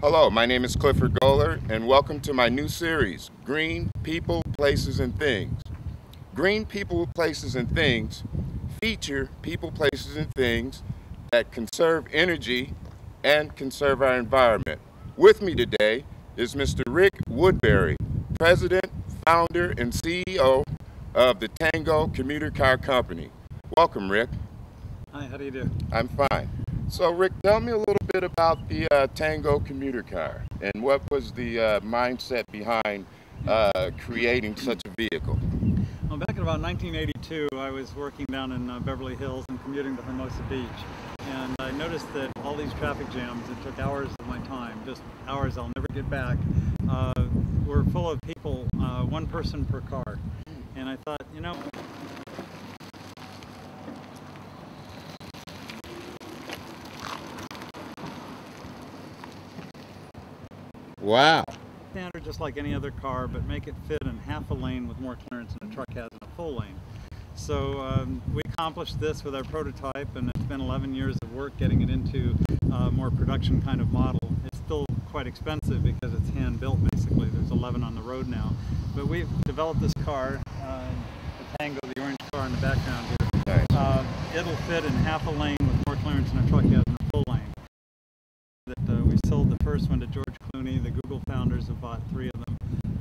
Hello, my name is Clifford Goler, and welcome to my new series, Green People, Places, and Things. Green People, Places, and Things feature people, places, and things that conserve energy and conserve our environment. With me today is Mr. Rick Woodbury, President, Founder, and CEO of the Tango Commuter Car Company. Welcome, Rick. Hi, how do you do? I'm fine. So, Rick, tell me a little bit about the uh, Tango commuter car and what was the uh, mindset behind uh, creating such a vehicle? Well, back in about 1982, I was working down in uh, Beverly Hills and commuting to Hermosa Beach. And I noticed that all these traffic jams that took hours of my time, just hours I'll never get back, uh, were full of people, uh, one person per car. And I thought, you know, Wow. standard just like any other car, but make it fit in half a lane with more clearance than a truck has in a full lane. So um, we accomplished this with our prototype, and it's been 11 years of work getting it into a more production kind of model. It's still quite expensive because it's hand built basically. There's 11 on the road now. But we've developed this car, uh, the Tango, the orange car in the background here. Uh, it'll fit in half a lane with more clearance than a truck has in a full lane. Sold the first one to George Clooney. The Google founders have bought three of them.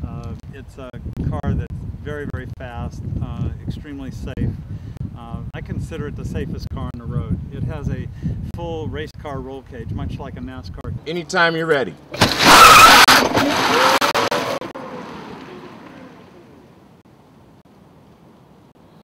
Uh, it's a car that's very, very fast, uh, extremely safe. Uh, I consider it the safest car on the road. It has a full race car roll cage, much like a NASCAR Anytime you're ready.